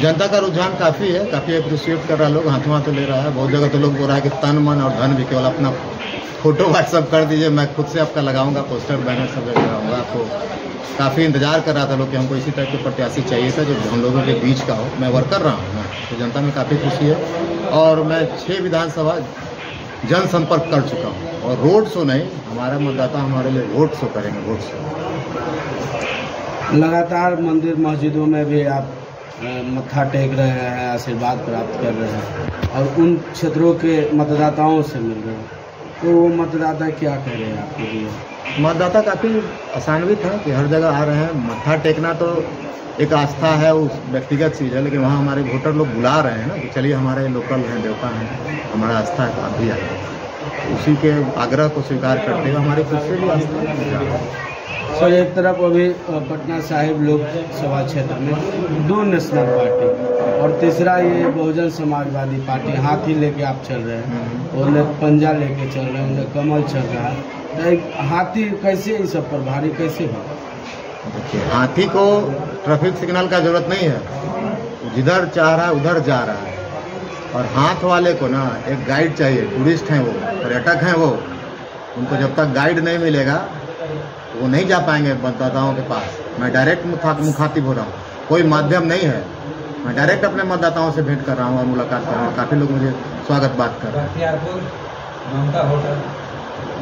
जनता का रुझान काफ़ी है, काफ़ी अप्रिशिएट कर रहा है लोग हाथों हाथों ले रहा है। बहुत जगह तो लोग बोल रहा है कि तन, मन और धन भी केवल अपना फ़ोटो व्हाट्सअप कर दीजिए, मैं खुद से आपका लगाऊँगा, पोस्टर, बैनर सब लगाऊँगा। तो काफ़ी इंतज़ार कर रहा था लोग कि हमको इसी टाइप के प्रत्याशी चाहिए था, जो हम लोगों के बीच का हो। मैं वर्क कर रहा हूँ तो जनता में काफ़ी खुशी है। और मैं छः विधानसभा जनसंपर्क कर चुका हूँ। और रोड शो नहीं, हमारा मतदाता हमारे लिए रोड शो करेंगे रोड शो लगातार मंदिर मस्जिदों में भी आप मत्था टेक रहे हैं, आशीर्वाद प्राप्त कर रहे हैं और उन क्षेत्रों के मतदाताओं से मिल रहे हैं। तो वो मतदाता क्या कह रहे हैं आपके लिए? मतदाता काफ़ी आसान्वित है कि हर जगह आ रहे हैं। मत्था टेकना तो एक आस्था है, उस व्यक्तिगत चीज़ है, लेकिन वहाँ हमारे वोटर लोग बुला रहे हैं ना कि चलिए हमारे लोकल हैं, देवता हैं, हमारा आस्था है, आप भी आए उसी के आग्रह को स्वीकार करते हुए हमारी खुद से भी आस्था सर एक तरफ़ अभी पटना साहिब लोकसभा क्षेत्र में दो नेशनल पार्टी और तीसरा ये बहुजन समाजवादी पार्टी हाथी लेके आप चल रहे हैं उन्हें पंजा लेके चल रहे हैं उन्हें कमल चल रहा है। तो एक हाथी कैसे इस सब पर भारी कैसे हो? देखिए, हाथी को ट्रैफ़िक सिग्नल का ज़रूरत नहीं है। जिधर चाह रहा है, उधर जा रहा है। और हाथ वाले को ना, एक गाइड चाहिए, टूरिस्ट हैं वो, पर्यटक हैं वो, उनको जब तक गाइड नहीं मिलेगा तो वो नहीं जा पाएँगे मतदाताओं के पास। मैं डायरेक्ट मुखा- मुखातिब हो रहा हूँ। कोई माध्यम नहीं है। मैं डायरेक्ट अपने मतदाताओं से भेंट कर रहा हूँ और मुलाकात कर रहा हूँ। काफ़ी लोग मुझे स्वागत बात कर रहे हैं।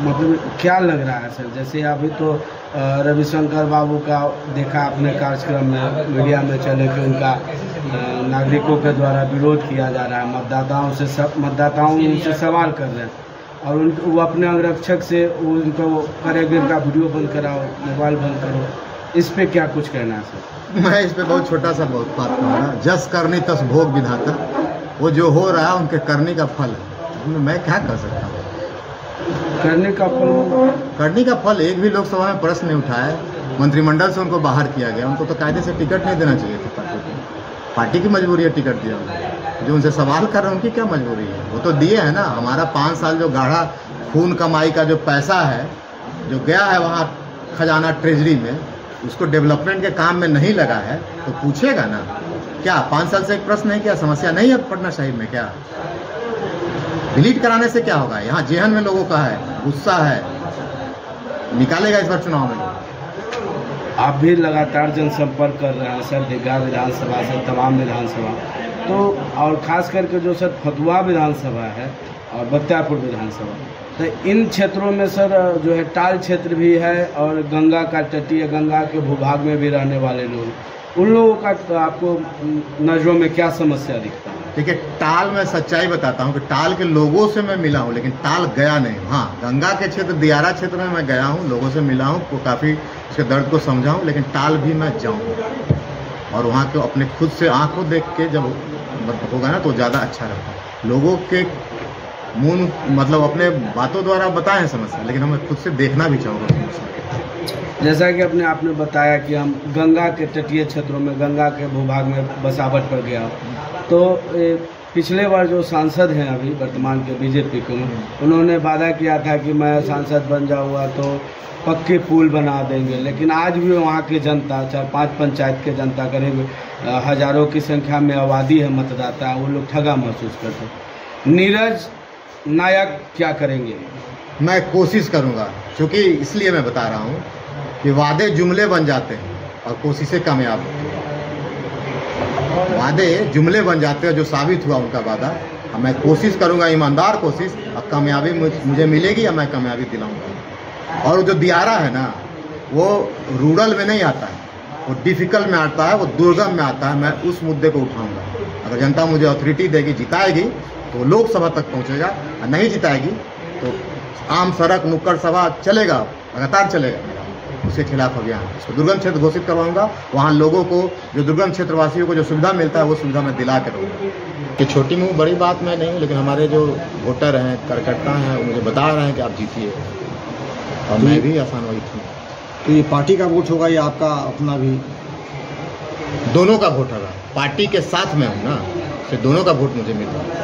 मतलब क्या लग रहा है सर? जैसे अभी तो रविशंकर बाबू का देखा अपने कार्यक्रम में मीडिया में चले कि उनका नागरिकों के द्वारा विरोध किया जा रहा है। मतदाताओं से सब मतदाताओं उनसे सवाल कर रहे हैं। और उन वो अपने अंगरक्षक से वो उनको वो करेंगे इनका वीडियो बंद कराओ मोबाइल बंद करो। इस पे क्या कुछ कहना है सर? मैं इस पे बहुत छोटा सा बहुत बात कहूँगा। जस करनी तस भोग विधाता। वो जो हो रहा है उनके करने का फल है। मैं क्या कर सकता हूँ? करने का फल? करने का फल एक भी लोकसभा में प्रश्न नहीं उठाया। मंत्रिमंडल से उनको बाहर किया गया। उनको तो कायदे से टिकट नहीं देना चाहिए था। पार्टी को पार्टी की मजबूरी है टिकट दिया। उनको। जो उनसे सवाल कर रहे हैं, उनकी क्या मजबूरी है? वो तो दिए है ना। हमारा पाँच साल जो गाढ़ा खून कमाई का जो पैसा है, जो गया है वहाँ खजाना ट्रेजरी में, उसको डेवलपमेंट के काम में नहीं लगा है तो पूछेगा ना। क्या पाँच साल से एक प्रश्न है क्या? समस्या नहीं है पटना साहिब में क्या? डिलीट कराने से क्या होगा? यहाँ जेहन में लोगों का है, गुस्सा है। निकालेगा इस बार चुनाव में। आप भी लगातार जनसंपर्क कर रहे हैं, सर दीघा विधानसभा से, तमाम विधानसभा। तो और खास करके जो सर फतुहा विधानसभा है और बख्तियारपुर विधानसभा तो इन क्षेत्रों में सर, जो है, टाल क्षेत्र भी है और गंगा का तटीय, गंगा के भूभाग में भी रहने वाले लोग, उन लोगों का तो आपको नज़रों में क्या समस्या दिखता है? देखिए, टाल में सच्चाई बताता हूँ कि टाल के लोगों से मैं मिला हूँ, लेकिन टाल गया नहीं। हाँ गंगा के क्षेत्र, दियारा क्षेत्र में मैं गया हूँ, लोगों से मिला हूँ काफ़ी उसके दर्द को समझा हूँ लेकिन टाल भी मैं जाऊँ। और वहाँ के अपने खुद से आँखों देख के जब होगा ना तो ज़्यादा अच्छा रहता है। लोगों के मुँह मतलब अपने बातों द्वारा बताएँ समस्या, लेकिन हमें खुद से देखना भी चाहूँगा समस्या जैसा कि अपने आपने बताया कि हम गंगा के तटीय क्षेत्रों में, गंगा के भूभाग में बसावट पर गया। तो पिछले बार जो सांसद हैं अभी वर्तमान के बीजेपी के उन्होंने वादा किया था कि मैं सांसद बन जाऊँगा तो पक्के पुल बना देंगे। लेकिन आज भी वहाँ की जनता चार पाँच पंचायत के जनता करीब हज़ारों की संख्या में आबादी है मतदाता वो लोग ठगा महसूस करते हैं। नीरज नायक क्या करेंगे? मैं कोशिश करूँगा क्योंकि इसलिए मैं बता रहा हूँ कि वादे जुमले बन जाते हैं और कोशिशें कामयाब होती हैं। वादे जुमले बन जाते हैं जो साबित हुआ उनका वादा। और मैं कोशिश करूँगा, ईमानदार कोशिश और कामयाबी मुझे मिलेगी या मैं कामयाबी दिलाऊँगा। और जो दियारा है ना, वो रूरल में नहीं आता है। वो डिफ़िकल्ट में आता है, वो दुर्गम में आता है। मैं उस मुद्दे को उठाऊँगा। अगर जनता मुझे अथॉरिटी देगी, जिताएगी तो लोकसभा तक पहुंचेगा, और नहीं जिताएगी तो आम सड़क, नुक्कड़ सभा चलेगा, लगातार चलेगा। उसके खिलाफ अभियान उसको दुर्गम क्षेत्र घोषित करवाऊँगा। वहाँ लोगों को जो दुर्गम क्षेत्रवासियों को जो सुविधा मिलता है वो सुविधा मैं दिला के रहूँगा कि छोटी मुँह बड़ी बात मैं नहीं हूँ लेकिन हमारे जो वोटर हैं कार्यकर्ता हैं वो मुझे बता रहे हैं कि आप जीतिए। और मैं भी आसान वही थी। तो ये पार्टी का वोट होगा या आपका अपना भी? दोनों का वोट होगा। पार्टी के साथ में हूँ ना फिर दोनों का वोट मुझे मिल रहा है।